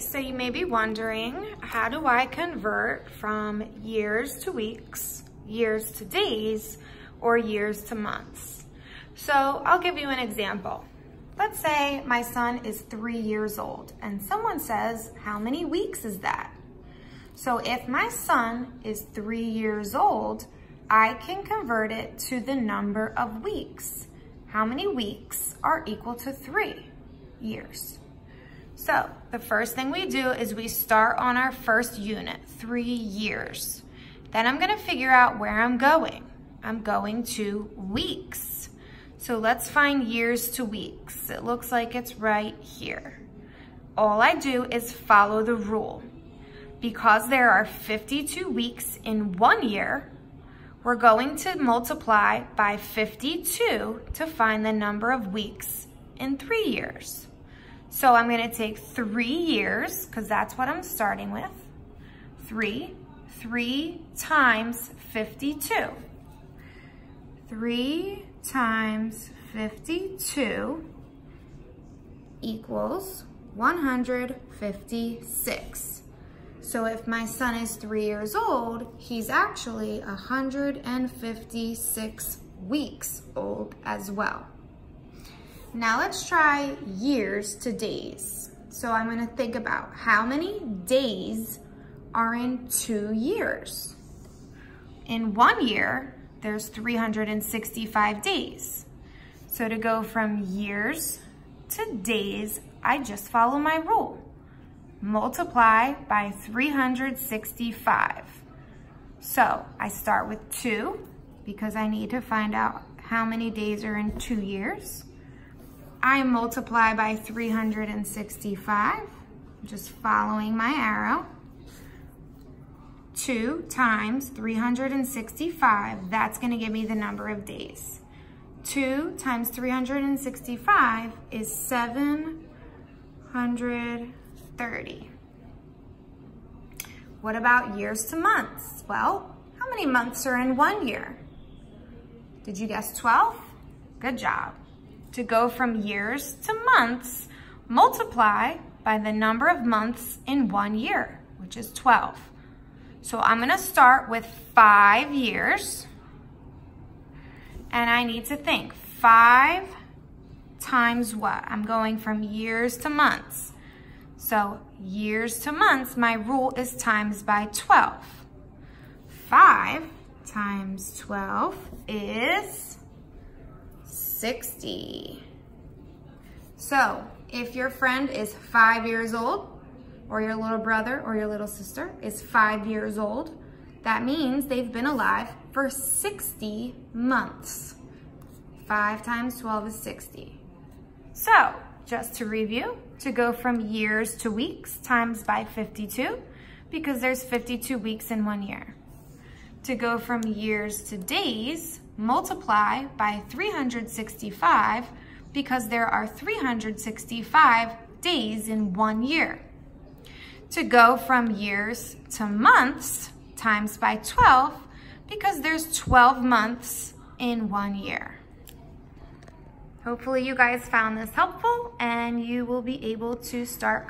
so you may be wondering, how do I convert from years to weeks, years to days, or years to months? So I'll give you an example. Let's say my son is three years old and someone says, how many weeks is that? So if my son is three years old, I can convert it to the number of weeks. How many weeks are equal to three years? So the first thing we do is we start on our first unit, three years. Then I'm gonna figure out where I'm going. I'm going to weeks. So let's find years to weeks. It looks like it's right here. All I do is follow the rule. Because there are 52 weeks in one year, we're going to multiply by 52 to find the number of weeks in three years. So I'm gonna take three years, because that's what I'm starting with. Three, three times 52. Three times 52 equals 156. So if my son is three years old, he's actually 156 weeks old as well. Now let's try years to days. So I'm gonna think about how many days are in two years. In one year, there's 365 days. So to go from years to days, I just follow my rule. Multiply by 365. So I start with two because I need to find out how many days are in two years. I multiply by 365, just following my arrow. 2 times 365, that's going to give me the number of days. 2 times 365 is 730. What about years to months? Well, how many months are in one year? Did you guess 12? Good job. To go from years to months, multiply by the number of months in one year, which is 12. So I'm gonna start with five years. And I need to think, five times what? I'm going from years to months. So years to months, my rule is times by 12. Five times 12 is 60. So if your friend is five years old, or your little brother or your little sister is five years old, that means they've been alive for 60 months. Five times 12 is 60. So just to review, to go from years to weeks times by 52, because there's 52 weeks in one year. To go from years to days, multiply by 365, because there are 365 days in one year to go from years to months times by 12 because there's 12 months in one year. Hopefully you guys found this helpful and you will be able to start